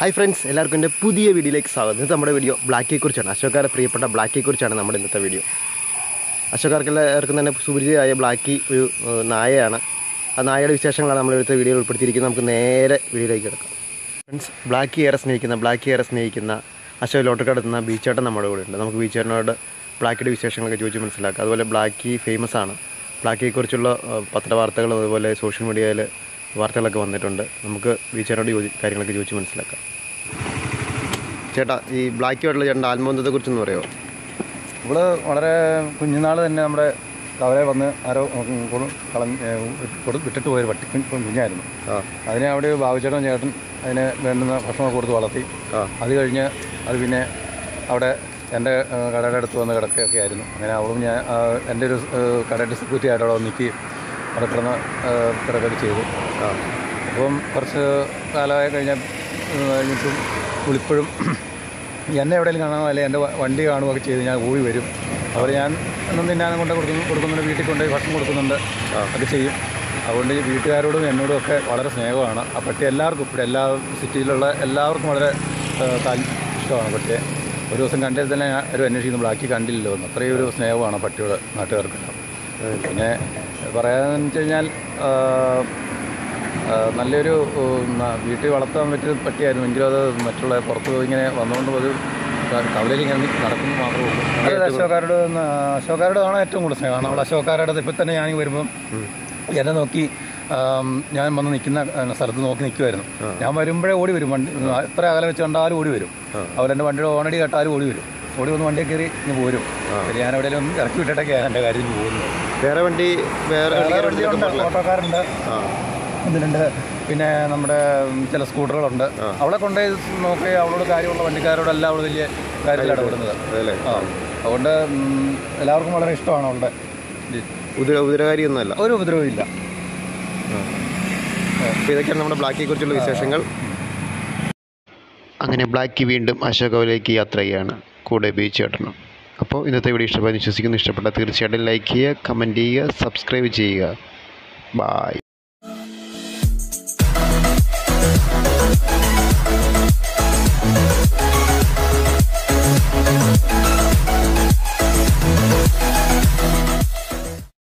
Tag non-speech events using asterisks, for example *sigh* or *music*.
Hi friends എല്ലാവർക്കും എന്റെ പുതിയ വീഡിയോയിലേക്ക് സ്വാഗതം. ഇത് നമ്മുടെ വീഡിയോ ബ്ലാക്കിയെ കുറിച്ചാണ്. അശോകാരെ പ്രിയപ്പെട്ട ബ്ലാക്കിയെ കുറിച്ചാണ് നമ്മുടെ ഇന്നത്തെ വീഡിയോ. അശോകാർക്ക് എല്ലാവർക്കും തന്നെ സുപരിചിതമായ ബ്ലാക്കി ഒരു നായയാണ്. ആ നായയുടെ വിശേഷങ്ങളാണ് നമ്മൾ ഇവിടുത്തെ വീഡിയോയിൽ ഉൾപ്പെടുത്തിയിരിക്കുന്നത്. നമുക്ക് നേരെ വീഡിയോയിലേക്ക് കിടക്കാം. ഫ്രണ്ട്സ് ബ്ലാക്കി ഏറെ സ്നേഹിക്കുന്ന ബ്ലാക്കി ഏറെ സ്നേഹിക്കുന്ന അശോക് ലോട്ടക്കടുത്തുന്ന ബീച്ചേട്ടൻ നമ്മുടെ കൂടെ ഉണ്ട്. നമുക്ക് ബീച്ചേട്ടനോട് ബ്ലാക്കിയുടെ വിശേഷങ്ങളൊക്കെ ചോദിച്ച് മനസ്സിലാക്കാം. അതുപോലെ ബ്ലാക്കി ഫേമസ് ആണ്. ബ്ലാക്കിയെക്കുറിച്ചുള്ള പത്രവാർത്തകളും അതുപോലെ സോഷ്യൽ മീഡിയയിൽ വാർത്തകളൊക്കെ വന്നിട്ടുണ്ട്. നമുക്ക് ബീച്ചേട്ടനോട് ചോദി കാര്യങ്ങളൊക്കെ ചോദിച്ച് മനസ്സിലാക്കാം. ചേട്ടാ ഈ ബ്ലാക്കിയായിട്ടുള്ള ചേട്ടന്റെ ആത്മബന്ധത്തെ കുറിച്ചൊന്ന് പറയുമോ? ഇവൾ വളരെ കുഞ്ഞുനാൾ തന്നെ നമ്മുടെ കവലെ വന്ന് ആരോ കളഞ്ഞ് വിട്ടിട്ട് പോയൊരു പട്ടി കുഞ്ഞായിരുന്നു. അതിനെ അവിടെ ബാബുചേട്ടൻ ചേട്ടൻ അതിനെ വേണ്ടുന്ന ഭക്ഷണമൊക്കെ കൊടുത്ത് വളർത്തി. അത് കഴിഞ്ഞ് അത് പിന്നെ അവിടെ എന്റെ കടയുടെ അടുത്ത് വന്ന് കിടക്കുകയൊക്കെ ആയിരുന്നു. അങ്ങനെ അവളും ഞാൻ എന്റെ ഒരു കടയുടെ സെക്യൂരിറ്റി ആയിട്ട് അവിടെ നിൽക്കുകയും അവിടെ തിരക്കടി ചെയ്തു. അപ്പം കുറച്ച് കാലമായി കഴിഞ്ഞ കഴിഞ്ഞിട്ടും വിളിപ്പോഴും *clears throat* എന്നെ എവിടെയെങ്കിലും കാണാമോ അല്ലെങ്കിൽ എന്റെ വണ്ടി വണ്ടി കാണുകയൊക്കെ ചെയ്ത് ഞാൻ ഓടി വരും. അവർ ഞാൻ ഒന്നും തിന്നാനും കൊണ്ട് കൊടുക്കുന്നു കൊടുക്കുന്നുണ്ട് വീട്ടിൽ കൊണ്ടുപോയി ഭക്ഷണം കൊടുക്കുന്നുണ്ട്. ഒക്കെ ചെയ്യും. അതുകൊണ്ട് വീട്ടുകാരോടും എന്നോടും ഒക്കെ വളരെ സ്നേഹമാണ്. ആ പട്ടി എല്ലാവർക്കും ഇവിടെ എല്ലാ സിറ്റിയിലുള്ള എല്ലാവർക്കും വളരെ ഇഷ്ടമാണ് പട്ടിയെ. ഒരു ദിവസം കണ്ടതിൽ തന്നെ ഞാൻ ഒരു അന്വേഷിക്കുന്നു. ബ്ലാക്കി കണ്ടില്ലല്ലോ എന്ന്. അത്രയും ഒരു സ്നേഹമാണ് പട്ടിയുടെ നാട്ടുകാർക്കെല്ലാം പിന്നെ പറയാന്ന് വെച്ച് കഴിഞ്ഞാൽ നല്ലൊരു വീട്ടിൽ വളർത്താൻ പറ്റിയ പട്ടിയായിരുന്നു എങ്കിലും അത് മറ്റുള്ള പുറത്ത് പോയി ഇങ്ങനെ വന്നുകൊണ്ട് ഒരു കവലയിൽ ഇങ്ങനെ നടക്കുന്നു മാത്രമേ ഉള്ളൂ. അശോകാരുടെ അശോകാരുടെ ആണ് ഏറ്റവും കൂടുതൽ സ്നേഹമാണ് നമ്മൾ അശോകാരുടെ ഇപ്പം തന്നെ ഞാൻ വരുമ്പം എന്നെ നോക്കി ഞാൻ വന്ന് നിൽക്കുന്ന സ്ഥലത്ത് നോക്കി നിൽക്കുമായിരുന്നു ഞാൻ വരുമ്പോഴേ ഓടി വരും വണ്ടി എത്ര അകലെ വെച്ച് കണ്ടാലും ഓടി വരും. അവരെന്റെ വണ്ടിയുടെ ഓണടി കേട്ടാലും ഓടി വരും. ഓടി വന്ന് വണ്ടിയെ കയറി ഇങ്ങ് പോരും. പിന്നെ ഞാൻ എവിടെയെങ്കിലും ഒന്ന് ഇറക്കി വിട്ടിട്ടൊക്കെ എന്റെ കാര്യത്തിന് പോകുന്നു വേറെ വണ്ടി വേറെ വണ്ടിയുണ്ട് ഓട്ടോക്കാരുണ്ട്. എന്തിനുണ്ട് ഇതിലുണ്ട്. പിന്നെ നമ്മുടെ ചില സ്കൂട്ടറുകളുണ്ട്. അവളെ കൊണ്ടുപോയി നോക്കി അവളോട് കാര്യമുള്ള വണ്ടിക്കാരോടല്ല അവൾ വലിയ കാര്യത്തിൽ ഇടപെടുന്നത് ആ. അതുകൊണ്ട് എല്ലാവർക്കും വളരെ ഇഷ്ടമാണ് അവളുടെ ഉദര ഉദര ഉദരകാരിയൊന്നുമല്ല ഒരു ഉപദ്രവവും ഇല്ല. അപ്പോൾ ഇതൊക്കെയാണ് നമ്മുടെ ബ്ലാക്കിയെ കുറിച്ചുള്ള വിശേഷങ്ങൾ. അങ്ങനെ ബ്ലാക്കി വീണ്ടും അശോകവിലേക്ക് യാത്ര ചെയ്യുകയാണ് കൂടെ ബീച്ച് ചേട്ടനും അപ്പോൾ ഇന്നത്തെ വീഡിയോ ഇഷ്ടപ്പെടാൻ വിശ്വസിക്കുന്നു. ഇഷ്ടപ്പെട്ടാൽ തീർച്ചയായിട്ടും ലൈക്ക് ചെയ്യുക കമന്റ് ചെയ്യുക സബ്സ്ക്രൈബ് ചെയ്യുക. ബായ്